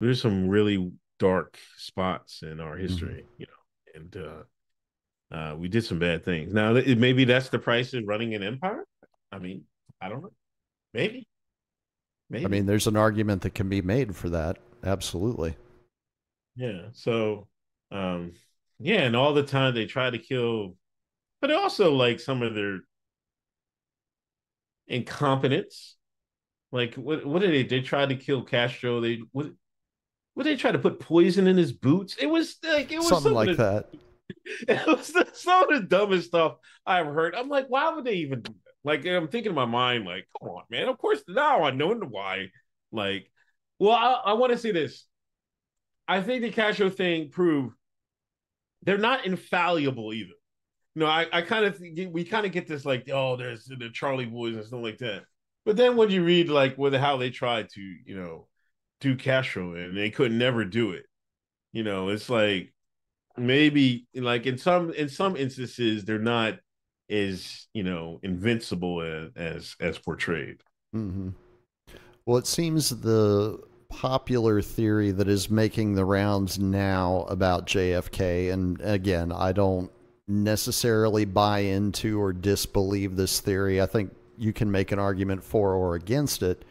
there's some really dark spots in our Mm-hmm. history, you know, and uh, uh, we did some bad things. Now, th- maybe that's the price of running an empire. I mean, I don't know. Maybe. Maybe. I mean, there's an argument that can be made for that. Absolutely. yeah. So, um, yeah, and all the time they try to kill, but also like some of their incompetence. Like, what? What did they? They tried to kill Castro. They what? Did they try to put poison in his boots? It was like it was Something like that. It was the, some of the dumbest stuff I've heard. I'm like, why would they even do that? Like, I'm thinking in my mind, like, come on, man. Of course, now I know why. Like, well, I, I want to see this. I think the Castro thing proved they're not infallible either. You know, I, I kind of we kind of get this like, oh, there's the Charlie boys and stuff like that. But then when you read like with how they tried to, you know, do Castro and they could never do it, you know, it's like maybe like in some in some instances they're not as you know invincible as as, as portrayed. hmm Well, it seems the popular theory that is making the rounds now about JFK, and again, I don't necessarily buy into or disbelieve this theory. I think you can make an argument for or against it,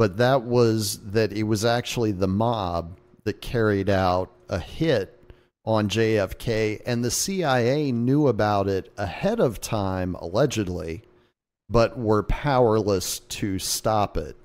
but that was that it was actually the mob that carried out a hit on JFK, and the CIA knew about it ahead of time, allegedly, but were powerless to stop it.